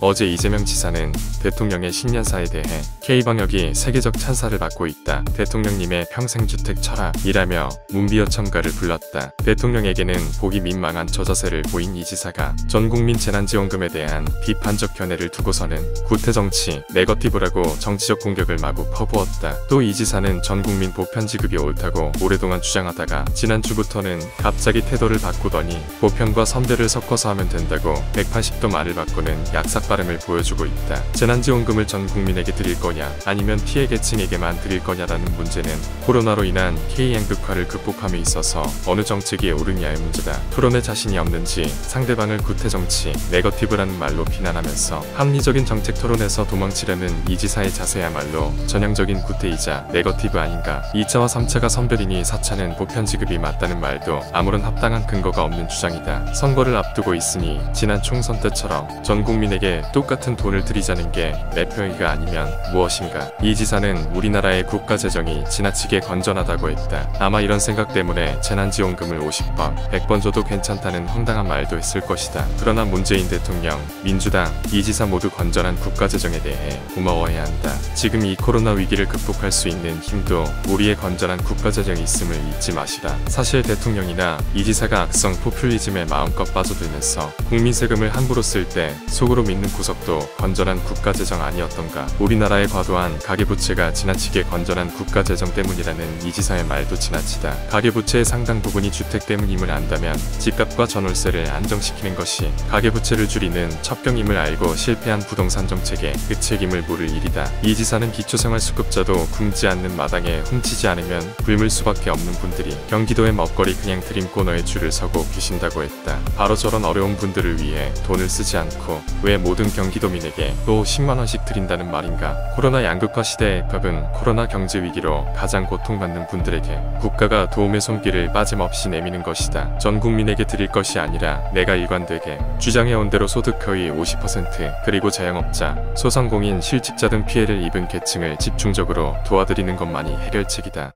어제 이재명 지사는 대통령의 신년사에 대해 K방역이 세계적 찬사를 받고 있다. 대통령님의 평생주택 철학이라며 문비어 첨가를 불렀다. 대통령에게는 보기 민망한 저자세를 보인 이 지사가 전국민 재난지원금에 대한 비판적 견해를 두고서는 구태정치, 네거티브라고 정치적 공격을 마구 퍼부었다. 또 이 지사는 전국민 보편지급이 옳다고 오랫동안 주장하다가 지난주부터는 갑자기 태도를 바꾸더니 보편과 선대를 섞어서 하면 된다고 180도 말을 바꾸는 약삭 발음을 보여주고 있다. 재난지원금을 전 국민에게 드릴 거냐 아니면 피해 계층에게만 드릴 거냐라는 문제는 코로나로 인한 K양극화를 극복함에 있어서 어느 정책이 옳으냐의 문제다. 토론에 자신이 없는지 상대방을 구태정치, 네거티브라는 말로 비난하면서 합리적인 정책 토론에서 도망치려는 이 지사의 자세야말로 전형적인 구태이자 네거티브 아닌가. 2차와 3차가 선별이니 4차는 보편지급이 맞다는 말도 아무런 합당한 근거가 없는 주장이다. 선거를 앞두고 있으니 지난 총선 때처럼 전 국민에게 똑같은 돈을 드리자는 게 매표행위가 아니면 무엇인가. 이 지사는 우리나라의 국가 재정이 지나치게 건전하다고 했다. 아마 이런 생각 때문에 재난지원금을 50번, 100번 줘도 괜찮다는 황당한 말도 했을 것이다. 그러나 문재인 대통령, 민주당, 이 지사 모두 건전한 국가 재정에 대해 고마워해야 한다. 지금 이 코로나 위기를 극복할 수 있는 힘도 우리의 건전한 국가 재정이 있음을 잊지 마시라. 사실 대통령이나 이 지사가 악성 포퓰리즘에 마음껏 빠져들면서 국민 세금을 함부로 쓸 때 속으로 믿는 구석도 건전한 국가 재정 아니었던가. 우리나라의 과도한 가계부채가 지나치게 건전한 국가 재정 때문이라는 이 지사의 말도 지나치다. 가계부채의 상당 부분이 주택 때문임을 안다면 집값과 전월세를 안정시키는 것이 가계부채를 줄이는 첩경임을 알고 실패한 부동산 정책에 그 책임을 물을 일이다. 이 지사는 기초생활수급자도 굶지 않는 마당에 훔치지 않으면 굶을 수밖에 없는 분들이 경기도의 먹거리 그냥 드림 코너에 줄을 서고 계신다고 했다. 바로 저런 어려운 분들을 위해 돈을 쓰지 않고 왜 모든 경기도민에게 또 10만원씩 드린다는 말인가. 코로나 양극화 시대의 법은 코로나 경제 위기로 가장 고통받는 분들에게 국가가 도움의 손길을 빠짐없이 내미는 것이다. 전 국민에게 드릴 것이 아니라 내가 일관되게 주장해온 대로 소득 거의 50% 그리고 자영업자, 소상공인, 실직자 등 피해를 입은 계층을 집중적으로 도와드리는 것만이 해결책이다.